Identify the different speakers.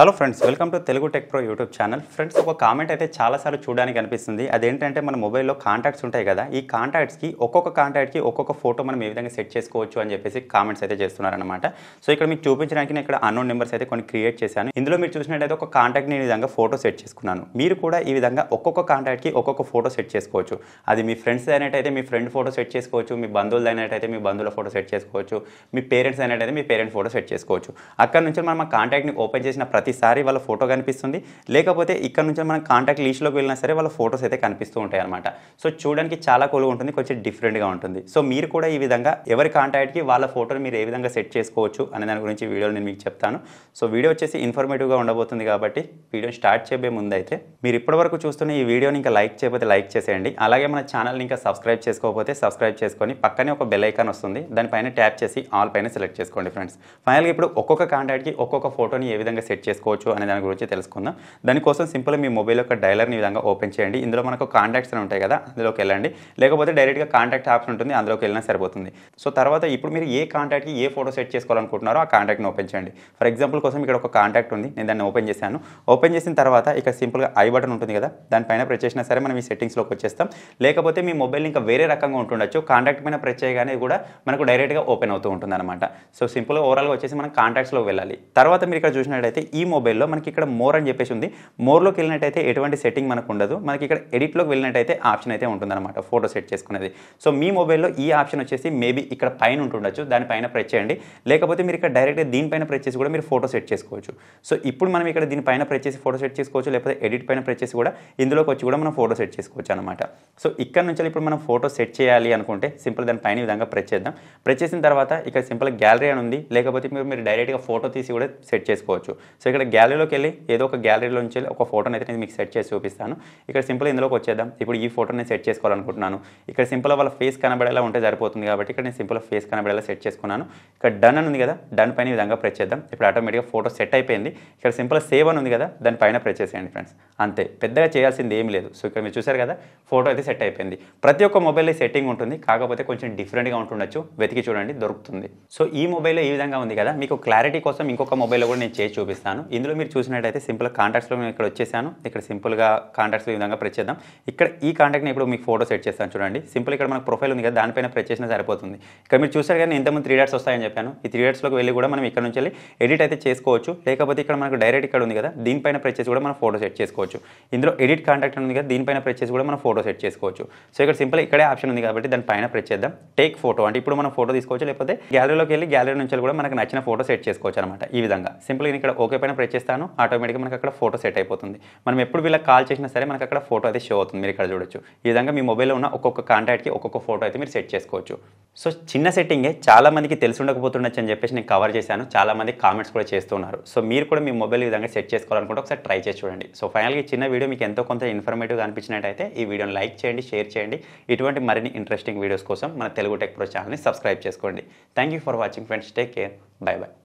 Speaker 1: Hello friends welcome to Telugu tech pro YouTube channel friends ఒక comment అయితే చాలాసార్లు చూడడానికి అనిపిస్తుంది. అదేంటంటే మన మొబైల్లో కాంటాక్ట్స్ ఉంటాయి కదా ఈ కాంటాక్ట్స్కి ఒక్కొక్క కాంటాక్ట్కి ఒక్కొక్క ఫోటో మనం ఏ విధంగా సెట్ చేసుకోవచ్చు అని చెప్పేసి కామెంట్స్ అయితే చేస్తున్నారనమాట సో ఇక్కడ మీకు చూపించడానికి నేను ఇక్కడ అన్నోన్ నెంబర్స్ అయితే కొన్ని క్రియేట్ చేశాను. ఇందులో మీరు చూసినట్టయితే ఒక కాంటాక్ట్ని ఈ విధంగా ఫోటో సెట్ చేసుకున్నాను. మీరు కూడా ఈ విధంగా ఒక్కొక్క కాంటాక్ట్కి ఒక్కొక్క ఫోటో సెట్ చేసుకోవచ్చు. అది మీ ఫ్రెండ్స్ అయినట్టయితే మీ ఫ్రెండ్ ఫోటో సెట్ చేసుకోవచ్చు మీ బంధువులు అయినట్టయితే మీ బంధువుల ఫోటో సెట్ చేసుకోవచ్చు మీ పేరెంట్స్ అయినట్టయితే మీ పేరెంట్ ఫోటో సెట్ చేసుకోవచ్చు. అక్కడ నుంచి మనం ఆ కాంటాక్ట్ని ఓపెన్ చేసిన ప్రతి ప్రతిసారి వాళ్ళ ఫోటో కనిపిస్తుంది. లేకపోతే ఇక్కడ నుంచి మనం కాంటాక్ట్ లీస్ట్లోకి వెళ్ళినా సరే వాళ్ళ ఫోటోస్ అయితే కనిపిస్తూ ఉంటాయి అనమాట సో చూడడానికి చాలా కూల్గా ఉంటుంది కొంచెం డిఫరెంట్గా ఉంటుంది. సో మీరు కూడా ఈ విధంగా ఎవరి కాంటాక్ట్కి వాళ్ళ ఫోటోని మీరు ఏ విధంగా సెట్ చేసుకోవచ్చు అనే దాని గురించి వీడియో నేను మీకు చెప్తాను. సో వీడియో వచ్చేసి ఇన్ఫర్మేటివ్గా ఉండబోతుంది కాబట్టి వీడియో స్టార్ట్ చేయబోయే ముందైతే మీరు ఇప్పటివరకు చూస్తున్న ఈ వీడియోని ఇంకా లైక్ చేయకపోతే లైక్ చేసేయండి. అలాగే మన ఛానల్ని ఇంకా సబ్స్క్రైబ్ చేసుకోకపోతే సబ్స్క్రైబ్ చేసుకొని పక్కనే ఒక బెల్ ఐకాన్ వస్తుంది. దానిపైన ట్యాప్ చేసి ఆల్ పైన సెలెక్ట్ చేసుకోండి ఫ్రెండ్స్. ఫైనల్గా ఇప్పుడు ఒక్కొక్క కాంటాక్ట్కి ఒక్కొక్క ఫోటోని ఏ విధంగా సెట్ చేసుకోవచ్చు అనే దాని గురించి తెలుసుకుందాం. దానికోసం సింపుల్ మీ మొబైల్ యొక్క డైలర్ని విధంగా ఓపెన్ చేయండి. ఇందులో మనకు కాంటాక్ట్స్ అని ఉంటాయి కదా అందులోకి వెళ్ళండి. లేకపోతే డైరెక్ట్గా కాంటాక్ట్ ఆప్షన్ ఉంటుంది అందులోకి వెళ్ళినా సరిపోతుంది. సో తర్వాత ఇప్పుడు మీరు ఏ కాంటాక్ట్కి ఏ ఫోటో సెట్ చేసుకోవాలనుకుంటున్నారో ఆ కాంటాక్ట్ని ఓపెన్ చేయండి. ఫర్ ఎగ్జాంపుల్ కోసం ఇక్కడ ఒక కాంటాక్ట్ ఉంది నేను దాన్ని ఓపెన్ చేశాను. ఓపెన్ చేసిన తర్వాత ఇక్కడ సింపుల్గా ఐ బటన్ ఉంటుంది కదా దానిపైన ప్రెస్ చేసినా సరే మనం ఈ సెట్టింగ్స్లోకి వచ్చేస్తాం. లేకపోతే మీ మొబైల్ ఇంకా వేరే రకంగా ఉంటుండొచ్చు. కాంటాక్ట్ పైన ప్రెస్ చేయగానే కూడా మనకు డైరెక్ట్గా ఓపెన్ అవుతూ ఉంటుంది అనమాట సో సింపుల్గా ఓవరాల్గా వచ్చేసి మనం కాంటాక్ట్స్లో వెళ్ళాలి. తర్వాత మీరు ఇక్కడ చూసినట్టయితే ఈ మొబైల్లో మనకి ఇక్కడ మోర్ అని చెప్పేసి ఉంది. మోర్లోకి వెళ్ళినట్టయితే ఎటువంటి సెట్టింగ్ మనకు ఉండదు. మనకి ఇక్కడ ఎడిట్లోకి వెళ్ళినట్టయితే ఆప్షన్ అయితే ఉంటుందన్నమాట ఫోటో సెట్ చేసుకునేది. సో మీ మొబైల్లో ఈ ఆప్షన్ వచ్చేసి మేబీ ఇక్కడ పైన ఉంటుండొచ్చు. దానిపైన ప్రెస్ చేయండి. లేకపోతే మీరు ఇక్కడ డైరెక్ట్గా దీనిపైన ప్రెస్ చేసి కూడా మీరు ఫోటో సెట్ చేసుకోవచ్చు. సో ఇప్పుడు మనం ఇక్కడ దీనిపైన ప్రెస్ చేసి ఫోటో సెట్ చేసుకోవచ్చు. లేకపోతే ఎడిట్ పైన ప్రెస్ చేసి కూడా ఇందులోకి వచ్చి కూడా మనం ఫోటో సెట్ చేసుకోవచ్చు అనమాట సో ఇక్కడ నుంచి ఇప్పుడు మనం ఫోటో సెట్ చేయాలి అనుకుంటే సింపుల్ దాని పైన విధంగా ప్రెస్ చేద్దాం. ప్రెస్ చేసిన తర్వాత ఇక్కడ సింపుల్ గ్యాలరీ అని ఉంది. లేకపోతే మీరు మీరు డైరెక్ట్గా ఫోటో తీసి కూడా సెట్ చేసుకోవచ్చు. సో ఇక్కడ ఇక్కడ గ్యాలరీలోకి వెళ్ళి ఏదో ఒక గ్యాలరీలో నుంచి ఒక ఫోటోని అయితే నేను మీకు సెట్ చేసి చూపిస్తాను. ఇక్కడ సింపుల్ ఇందులోకి వచ్చేద్దాం. ఇప్పుడు ఈ ఫోటోని సెట్ చేసుకోవాలనుకుంటున్నాను. ఇక్కడ సింపుల్ వాళ్ళ ఫేస్ కనబడేలా ఉంటే సరిపోతుంది కాబట్టి ఇక్కడ నేను సింపుల్ ఫేస్ కనబడేలా సెట్ చేసుకున్నాను. ఇక్కడ డన్ అని ఉంది కదా డన్ పైన ఈ విధంగా ప్రెస్ చేద్దాం. ఇప్పుడు ఆటోమేటిక్గా ఫోటో సెట్ అయిపోయింది. ఇక్కడ సింపుల్ సేవ్ అని ఉంది కదా దానిపైన ప్రెస్ చేసేయండి ఫ్రెండ్స్ అంతే. పెద్దగా చేయాల్సింది ఏం లేదు. సో ఇక్కడ మీరు చూసారు కదా ఫోటో అయితే సెట్ అయిపోయింది. ప్రతి ఒక్క మొబైల్లో సెట్టింగ్ ఉంటుంది. కాకపోతే కొంచెం డిఫరెంట్గా ఉంటుండొచ్చు. వెతికి చూడండి దొరుకుతుంది. సో ఈ మొబైల్లో ఈ విధంగా ఉంది కదా మీకు క్లారిటీ కోసం ఇంకొక మొబైల్లో కూడా నేను చేసి చూపిస్తాను. ఇందులో మీరు చూసినట్టయితే సింపుల్ కాంటాక్ట్స్లో నేను ఇక్కడ వచ్చేసాను. ఇక్కడ సింపుల్గా కాంటాక్ట్స్ ఈ విధంగా ప్రెస్ చేద్దాం. ఇక్కడ ఈ కాంటాక్ట్ని ఇప్పుడు మీకు ఫోటో సెట్ చేస్తాను చూడండి. సింపుల్ ఇక్కడ మనకు ప్రొఫైల్ ఉంది కదా దానిపైన ప్రెస్ చేసినా సరిపోతుంది. ఇక్కడ మీరు చూసారు కానీ ఇంతమంది త్రీ డాట్స్ వస్తాయని చెప్పాను. ఈ త్రీ డాట్స్లోకి వెళ్ళి కూడా మనం ఇక్కడ నుంచి వెళ్ళి ఎడిట్ అయితే చేసుకోవచ్చు. లేకపోతే ఇక్కడ మనకు డైరెక్ట్ ఇక్కడ ఉంది కదా దీనిపైన ప్రెస్ చేసి కూడా మనం ఫోటో సెట్ చేసుకోవచ్చు. ఇందులో ఎడిట్ కాంటాక్ట్ ఉంది కదా దీనిపైన ప్రెస్ చేసి కూడా మనం ఫోటో సెట్ చేసుకోవచ్చు. సో ఇక్కడ సింపుల్ ఇక్కడే ఆప్షన్ ఉంది కాబట్టి దానిపైన ప్రెస్ చేద్దాం. టేక్ ఫోటో అంటే ఇప్పుడు మనం ఫోటో తీసుకోవచ్చు లేకపోతే గ్యాలరీలోకి వెళ్ళి గ్యాలరీ నుంచి కూడా మనకు నచ్చిన ఫోటో సెట్ చేసుకోవచ్చు అనమాట ఈ విధంగా. సింపుల్ ఇక్కడ ఓకే పైన ప్రెస్ చేస్తాను ఆటోమేటిక్గా మనకు అక్కడ ఫోటో సెట్ అయిపోతుంది. మనం ఎప్పుడు వీళ్ళకి కాల్ చేసినా సరే మనకు అక్కడ ఫోటో అయితే షో అవుతుంది మీరు ఇక్కడ చూడొచ్చు. ఈ విధంగా మీ మొబైల్లో ఉన్న ఒక్కొక్క కాంటాక్ట్కి ఒక్కొక్క ఫోటో అయితే మీరు సెట్ చేసుకోవచ్చు. సో చిన్న సెట్టింగే చాలా మందికి తెలిసి ఉండకపోతుండొచ్చు అని చెప్పేసి నేను కవర్ చేశాను. చాలా మంది కామెంట్స్ కూడా చేస్తున్నారు సో మీరు కూడా మీ మొబైల్ ఈ విధంగా సెట్ చేసుకోవాలనుకుంటే ఒకసారి ట్రై చేసి చూడండి. సో ఫైనల్గా ఈ చిన్న వీడియో మీకు ఎంతో కొంత ఇన్ఫర్మేటివ్గా అనిపించినట్టయితే ఈ వీడియోని లైక్ చేయండి షేర్ చేయండి. ఇటువంటి మరిన్ని ఇంట్రెస్టింగ్ వీడియోస్ కోసం మన తెలుగు టెక్ ప్రో ఛానల్ని సబ్స్క్రైబ్ చేసుకోండి. Thank you for watching friends take care bye bye